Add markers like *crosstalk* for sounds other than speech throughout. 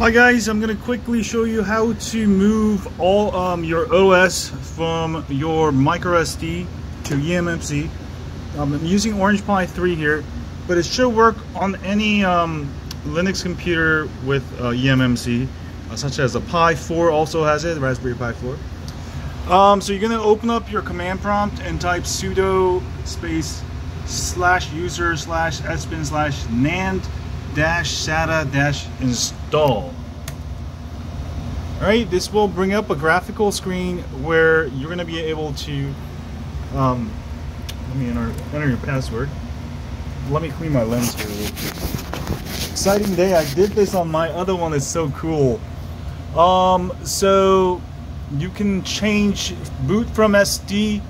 Hi guys, I'm going to quickly show you how to move all um, your OS from your microSD to eMMC. Um, I'm using Orange Pi 3 here, but it should work on any um, Linux computer with uh, eMMC, uh, such as a Pi 4 also has it, Raspberry Pi 4. Um, so you're going to open up your command prompt and type sudo space slash user slash sbin slash nand dash SATA dash install. Alright, this will bring up a graphical screen where you're going to be able to, um, let me enter, enter your password. Let me clean my lens here. Exciting day, I did this on my other one, it's so cool. Um, so you can change boot from SD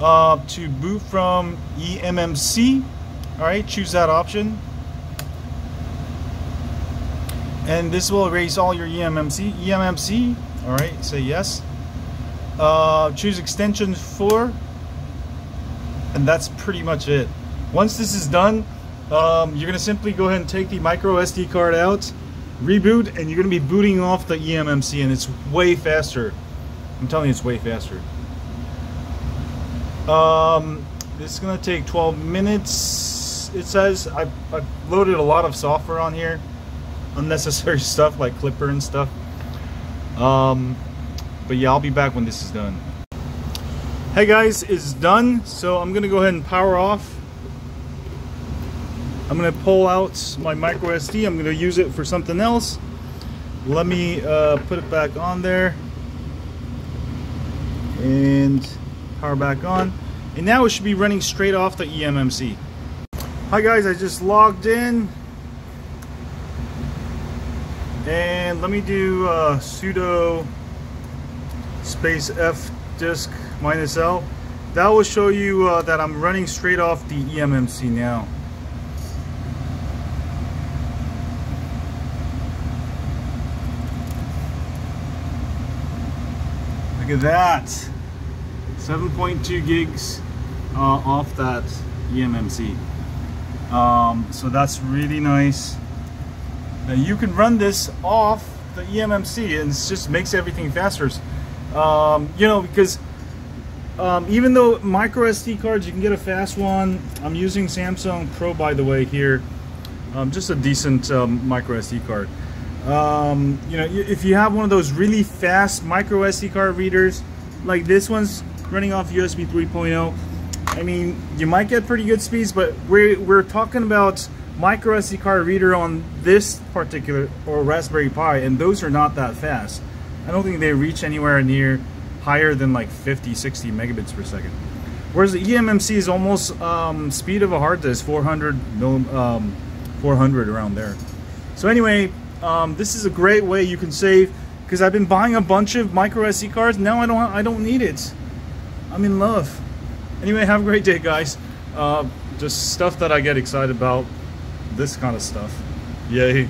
uh, to boot from eMMC. Alright, choose that option and this will erase all your eMMC. eMMC, all right, say yes. Uh, choose extension 4, and that's pretty much it. Once this is done, um, you're gonna simply go ahead and take the micro SD card out, reboot, and you're gonna be booting off the eMMC, and it's way faster. I'm telling you, it's way faster. Um, this is gonna take 12 minutes. It says I've, I've loaded a lot of software on here unnecessary *laughs* stuff like Klipper and stuff. Um, but yeah, I'll be back when this is done. Hey guys, it's done. So I'm gonna go ahead and power off. I'm gonna pull out my micro SD. I'm gonna use it for something else. Let me uh, put it back on there and power back on. And now it should be running straight off the eMMC. Hi guys, I just logged in. And let me do uh, sudo space f disk minus L. That will show you uh, that I'm running straight off the eMMC now. Look at that. 7.2 gigs uh, off that eMMC. Um, so that's really nice. Now you can run this off the eMMC and it just makes everything faster. Um, you know, because um, even though micro SD cards, you can get a fast one. I'm using Samsung Pro, by the way, here. Um, just a decent um, micro SD card. Um, you know, if you have one of those really fast micro SD card readers, like this one's running off USB 3.0, I mean, you might get pretty good speeds, but we're, we're talking about micro SD card reader on this particular or Raspberry Pi and those are not that fast. I don't think they reach anywhere near higher than like 50, 60 megabits per second. Whereas the eMMC is almost um, speed of a hard disk, 400, um, 400 around there. So anyway, um, this is a great way you can save because I've been buying a bunch of micro SD cards. Now I don't, I don't need it. I'm in love. Anyway, have a great day, guys. Uh, just stuff that I get excited about this kind of stuff. Yay.